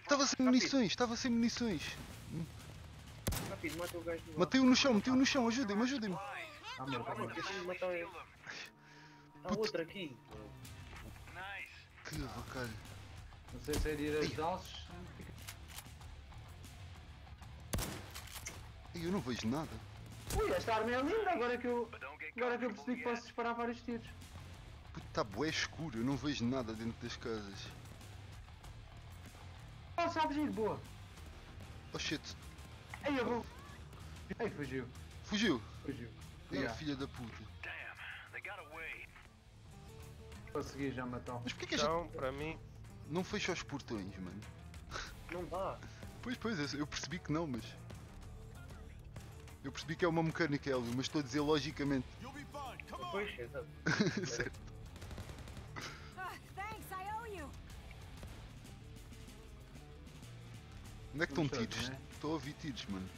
estava sem munições, estava sem munições. Rápido, mata o gajo. Matei-o no chão, metei-o no chão, ajudem-me, ajudem-me. Ah, morto, Calma, morto. que eu tenho de matar ele. Puto. outro aqui. nice Que bacalho. Não sei se é de ir ajudá-los. Ai, eu não vejo nada. Ui, esta arma é linda, agora que eu, agora que eu percebi que posso disparar vários tiros. Está bué escuro, eu não vejo nada dentro das casas. Oh, sabe giro, boa. Oh shit, Ei, eu vou. Ei, fugiu, fugiu. fugiu. Yeah, filha da puta. Consegui já matar. Mas porquê que a gente Então, para mim, não fecha os portões, mano? Não dá. Pois, pois, eu- percebi que não, mas... Eu percebi que é uma mecânica, Hélio, mas estou a dizer logicamente. Pois, exato. <laughs> certo. Ah, thanks, I owe you. Onde é que estão tiros? né? Estou a ouvir tiros, mano.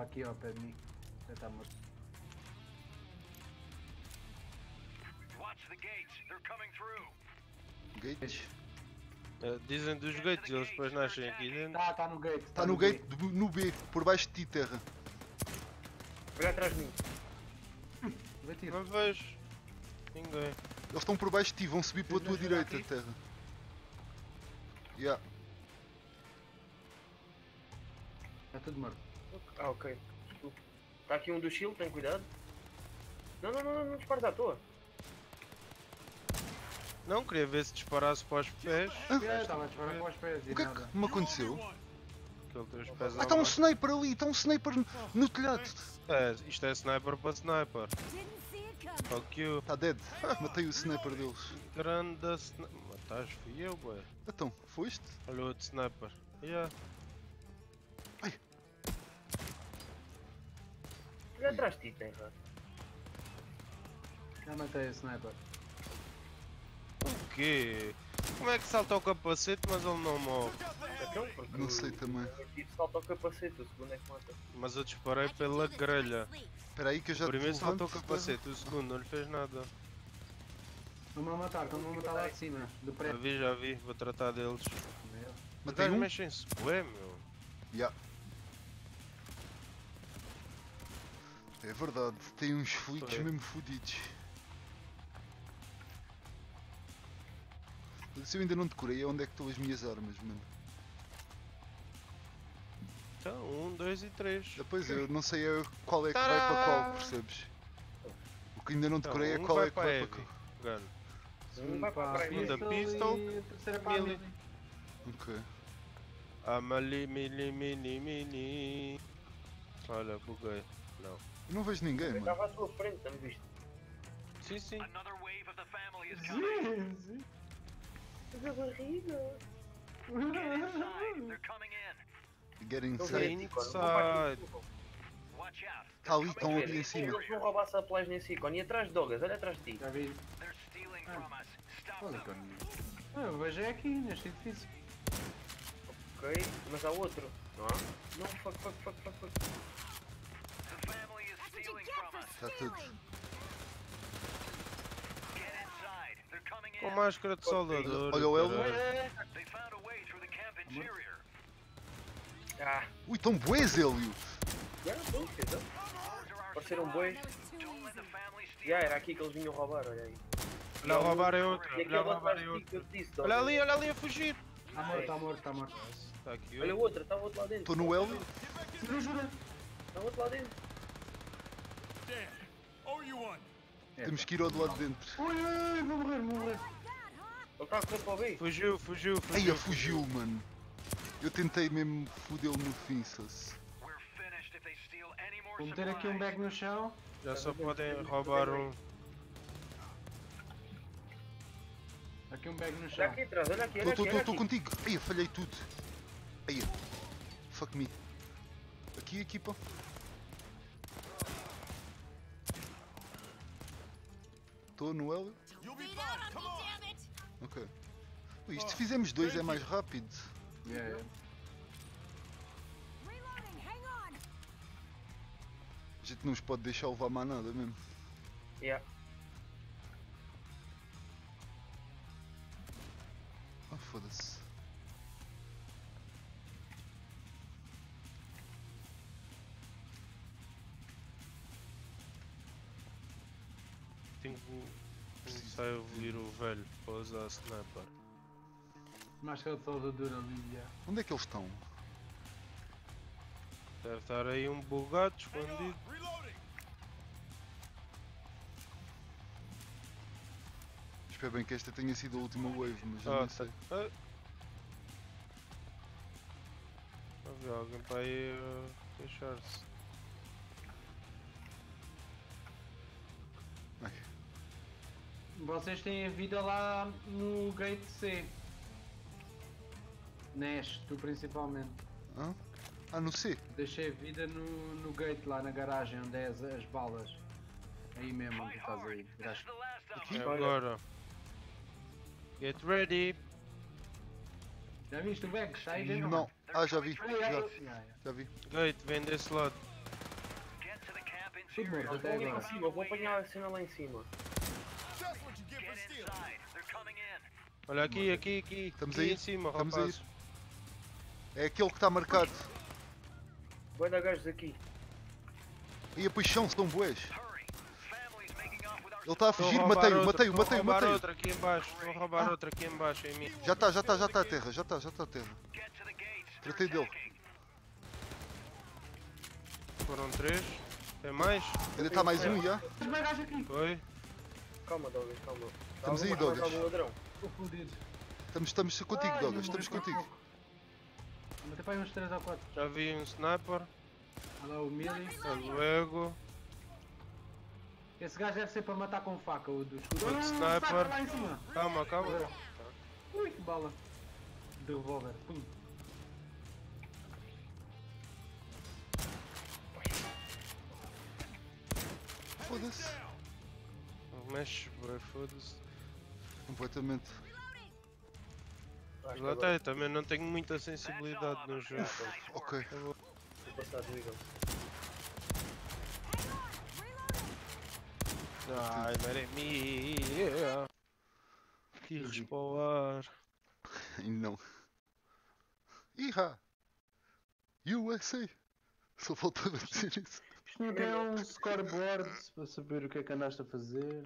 Aqui ao pé de mim. Já está morto. watch the gates they're coming through Gates? eh, dizem dos gates, eles depois nascem aqui dentro. Tá, tá no gate. Está no gate, do- no B, por baixo de ti, terra. Olha atrás de mim. Tiro. Não vejo ninguém. Eles estão por baixo de ti, vão subir pela Queres tua direita, aqui? terra. Yeah. É tudo morto. Ah, ok. Desculpa. Está aqui um do shield, tem cuidado. Não, não, não, não, não dispares à toa. Não, queria ver se disparasse para os pés. É, estava a disparar para os pés e O que é nada. que me aconteceu? Aquele teu os pés Ah, está um sniper ali, está um sniper no- telhado. É, isto é sniper para sniper. Fuck you. Está dead. Matei o sniper deles. Grande sniper. Mataste, fui eu, boy. Então, foste? Olha o outro sniper. Yeah. Olha atrás de ti, tem errado. Já matei o sniper. O quê? Como é que salta o capacete mas ele não morre? Então, porque Não sei também. o tiro salta ao capacete, o segundo é que mata. Mas eu disparei pela grelha. Espera aí que eu já O te primeiro saltou o capacete, o segundo não lhe fez nada. Estão-me a matar, estão-me a matar lá de cima. Do Já prédio. vi, já vi, vou tratar deles. Um. mexem-se, bué, meu. Yeah. É verdade, tem uns flitos Foi. mesmo fodidos. Se eu ainda não decorei, é onde é que estão as minhas armas, mano. Então, um, dois e três. Depois eu não sei é qual é que vai para qual, percebes? O que ainda não Então, decorei é um qual vai é que vai heavy. para qual. Gun. Um vai para a Segunda pistol, e a terceira para a melee. melee. Ok. Amali, mili, mini, mini. Olha, buguei. Não. Eu não vejo ninguém, mano. estava à tua frente, não viste? Sim, sim. Another wave of the family is coming. Sim, sim. A barriga. Get inside. They're coming in. Get inside. Watch out. Está ali, estão ali em cima. Eles vão roubar supplies nesse ícone. E atrás de Dogas, olha atrás de ti. Já vi. They're stealing from us. Stop them. Ah, Eu vejo é aqui, neste edifício. Ok, mas há outro. Não há? Não, fuck, fuck, fuck, fuck, fuck. The family is That's what you stealing get from for us. Está tudo. Com máscara de soldador. Olha o interior. Ah, Ui, não, fez, ó. Doors are our Pareceram steal. Já, era aqui que eles vinham roubar, olha aí. Olha roubar é Olha roubar atrás é disse, Olha ali, olha ali a fugir. Está morto, está morto, está morto. Está aqui Olha o outro. outro, está o outro lá dentro. Estou no Hélio. Jura, jura. Está o outro lá dentro. É, Temos que ir ao do lado de dentro. Ui, ui, vou morrer, vou morrer. Ele está a correr para o B. Fugiu, fugiu, Ai, fugiu. fugiu, mano. Eu tentei mesmo fodê-lo no fim, se Vou meter aqui um bag no chão. Já só podem roubar um. Aqui um bag no Olha chão. aqui atrás, olha aqui, olha Estou aqui, olha estou aqui. contigo. Ai, eu falhei tudo. Ai, fuck me. Aqui, equipa. Estou no Hélio. Bleed out on me, damn it! Ok. Ui, isto se fizermos dois é mais rápido. Yeah! A gente não os pode deixar levar mais nada mesmo. Yeah. Ah, foda-se. Começar a evoluir o velho para usar sniper. Máscara de soldadura ali. Onde é que eles estão? Deve estar aí um bugado escondido. Espero bem que esta tenha sido a última wave, mas já Ah, não tá. sei. Ah. Havia alguém para aí a queixar-se. Vocês têm a vida lá no gate C. Nash, tu principalmente. hã? Ah, no C. Deixei a vida no, no gate lá na garagem onde é as, as balas. Aí mesmo onde estás aí. Aqui? Agora. Get ready. Já viste o bag? Está aí dentro? Não. Ah, já vi. Já, já vi. Gate, vem desse lado. Tudo Eles até agora. eu vou apanhar a cena lá em cima. Olha aqui, aqui, aqui. Estamos aqui aí, em cima, estamos rapaz. É aquele que está marcado. Vai dar gajos aqui. E a paixão, with our Ele está a fugir, roubar matei-o, matei-o, estou a matei-o, roubar matei-o. outra aqui em baixo, estou a roubar Ah. outra aqui em baixo em mim. Já está, já está, já está a terra, já está, já está a terra. Tratei dele. Foram três. Tem mais? Ainda está mais um, já? Mas mais gajo aqui. Foi. Calma, Douglas, calma. Estamos aí, Alguma- mais Douglas. Estou fodido. Estamos, estamos contigo, Ai, Douglas, estamos contigo. Matei para aí uns 3 ou 4. Já vi um sniper. Olha lá o Mili. Hasta luego. Esse gajo deve ser para matar com faca, o do escudo. Outro Ah, sniper. lá em cima. Calma, calma. Ui, que bala. De revólver. Pum. Foda-se. Não mexe, bro, foda-se. Completamente. Lá está, eu também não tenho muita sensibilidade no jogo. Ok. vou passar do Eagle. Ai, mare mia. Tiros para o ar. Não. Iha! USA! Só faltava dizer isso. Isto não tem um scoreboard para saber o que é que andaste a fazer.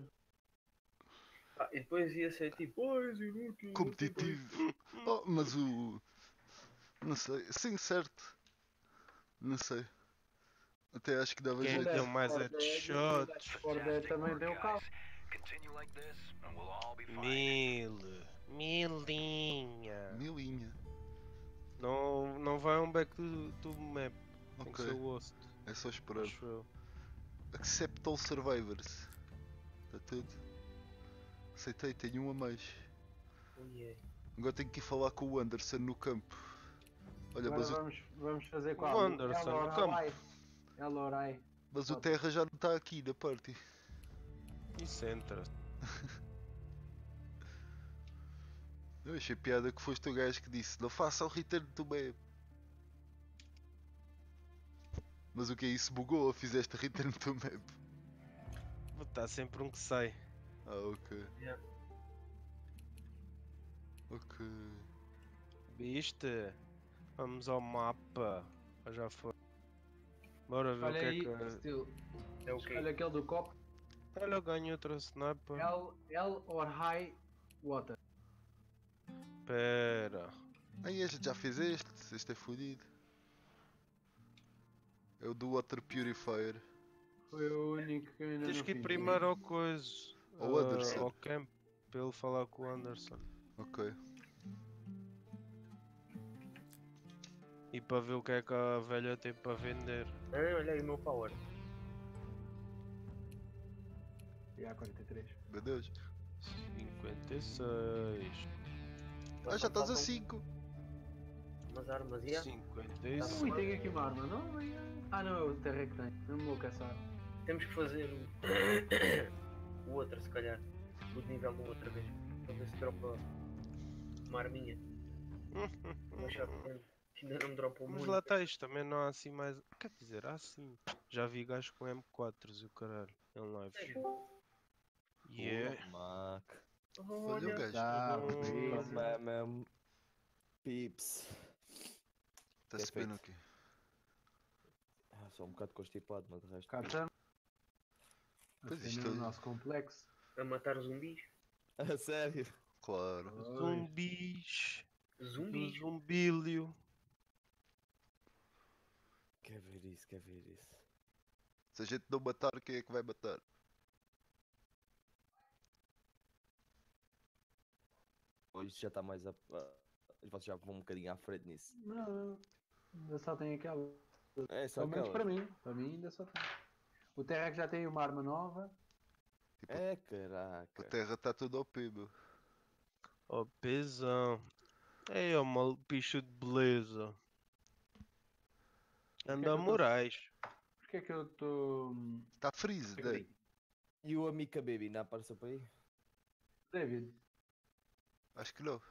Ah, e depois ia ser tipo, pois, inútil. Competitivo. <laughs> Oh, mas o. Não sei. Sim, certo. Não sei. Até acho que dava Quem jeito. deu mais headshots? Também o carro. Continue like this, and we'll all be fine. Mil. Milinha. Milinha. Não, não vai um back to, to map. Tem que Ok. ser o host. É só esperar. Acho eu. Accept all survivors. Está tudo. Aceitei, tenho um a mais. Oh, yeah. Agora tenho que ir falar com o Anderson no campo. Olha, Agora mas o, vamos, vamos fazer O qual? Anderson, no campo. El Orai. mas o Terra já não está aqui na party. Isso entra. <laughs> Eu achei piada que foste o gajo que disse não faça o return to map. Mas o que é isso? Bugou ou fizeste return to map? Está sempre um que sai. Ah, ok. Yeah. Ok. Viste? Vamos ao mapa. Já foi. Bora ver Olha o que aí, é que. É o quê? Olha aquele do copo. Olha, eu ganho outro sniper. El, El or High Water. Pera. Aí a gente já fez este, este é fodido. É o do Water Purifier. Foi o único que eu ainda Tens que ir primeiro ao coisa. Ao ah, Anderson. Ao camp. Para ele falar com o Anderson. Ok. E para ver o que é que a velha tem para vender. Ah, olha aí o meu power. E há 43. Meu Deus. 56. Ah, já estás a Faltam 5. Umas armas, e há? 56. Ui, tem aqui uma arma, não? Ah não, é o Terra que tem. Não me vou caçar. Temos que fazer <coughs> o... o outro, se calhar. O nível 1 outra vez. Para ver se dropa uma arminha. <laughs> Que Ainda não me dropou Mas muito. lá está, isto também não há assim mais. Quer dizer, há sim. Já vi gajos com M4s e o caralho. Em live. Sério? Yeah. Mac. Olha o gajo. Tá, é mesmo? Pips. Está-se que é bem no feito? quê? Ah, só um bocado constipado, mas de resto. Estamos. Pois Assim, isto no é- nosso complexo. A matar zumbis. A sério? Claro. Zumbis. Do Zumbis? zumbilho. Quer ver isso, quer ver isso. Se a gente não matar, quem é que vai matar? Hoje já está mais a. Vocês já vão um bocadinho à frente nisso. Não, não. Ainda só tem aquela. É só Pelo menos aquela. para mim. Para mim ainda só tem. O Terra que já tem uma arma nova. É A caraca. terra está tudo ao pé, meu. Oh, pesão. É uma bicho de beleza. Anda tô- Moraes. Porquê é que eu estou. Está freeze, né? E o Amica Baby, não apareceu por aí? David, Acho que não.